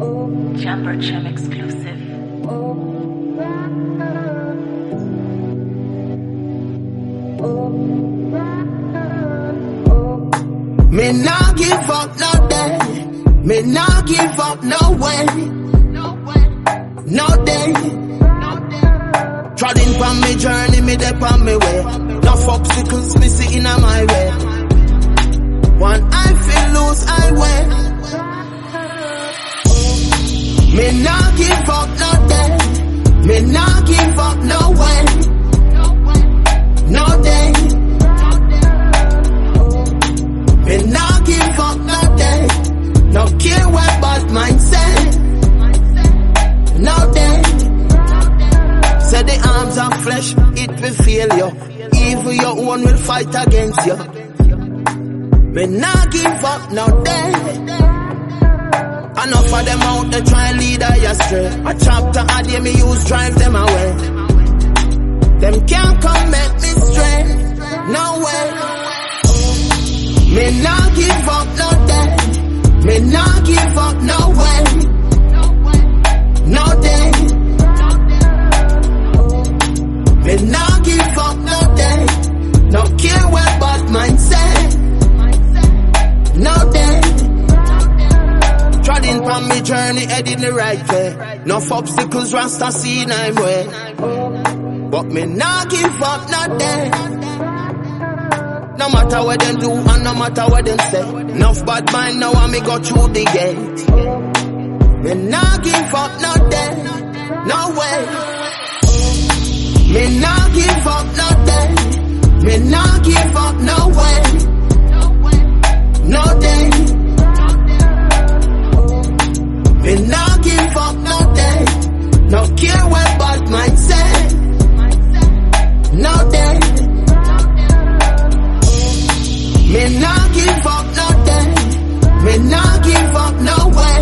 Jumper Trim exclusive. Me nah give up no day. Me nah give up no way. No day. Treading on me journey, me dey on me way. No obstacles me see in my way. One I feel lose, I win. Me nah give up no day. Me nah give up no way. No day. Me nah give up no day. No care what bad mind say. No day. Say the arms of flesh, it will fail you. Even your own will fight against you. Me nah give up no day. Enough of them out there try and lead I astray. A chapter a day me use drive them away. Them can't come make me stray. No way. Me nah give up no day. Me nah give up no way. No day. Me nah give up no day. No care what bad mind on me journey, heading the right way. No obstacles, Rasta see I'm way. But me nah give up no day. No matter what them do and no matter what them say. Enough bad mind now and me go through the gate. Me nah give up no day. No way. Me nah give up no day. Me nah give up. No away.